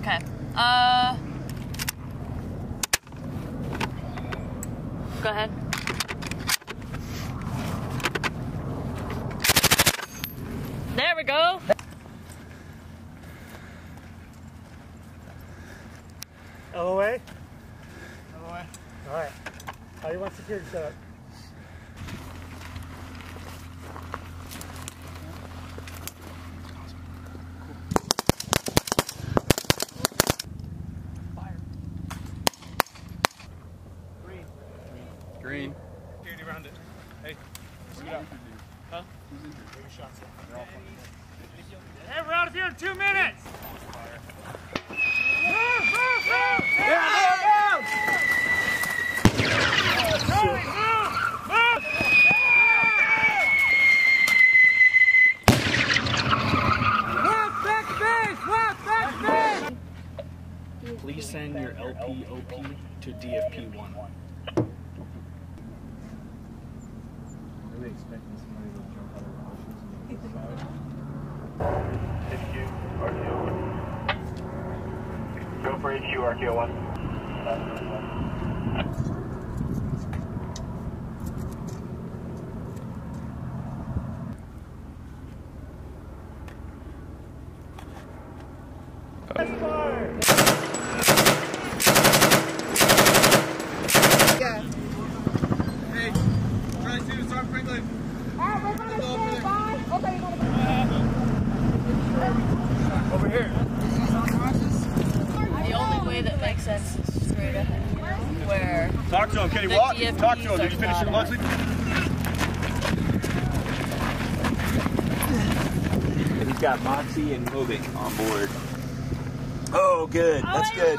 Okay. Uh. Go ahead. There we go. LOA? LOA. All right. How do you want security set up? Green. Green. Security around it. Hey, scoot up. Huh? Take your shots. Hey, we're out of here in two minutes! Move, move, move! Yeah, Move, move, move! Please your LPOP to DFP1. Really expecting somebody to jump out of the Go for HQ RKO 1. Hey, try to start Franklin. Over here. The only way that makes sense is straight ahead. Where Talk to him. Can he The walk? DFPs Talk to him. Did you finish your not- lunch? He's got Moxie and Movic on board. Oh, good. That's good.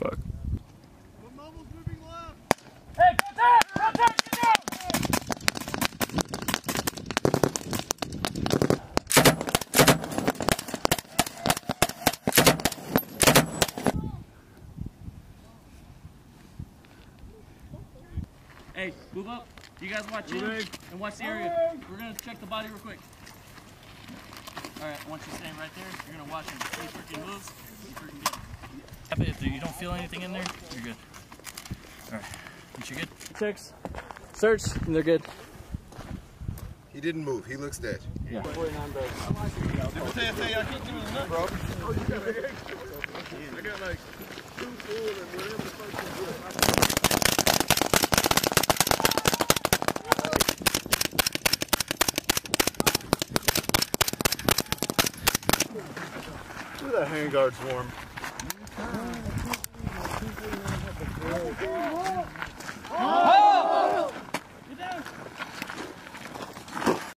Fuck. Hey, contact! Contact! Get down! Hey, move up. You guys watch in and watch the area. We're gonna check the body real quick. All right, I want you staying right there. You're gonna watch him. See if he moves. See if we can get him. If you don't feel anything in there, you're good. All right, think you're good. Six. Search, and they're good. He didn't move. He looks dead. Yeah. Look at that handguard's warm. Hey!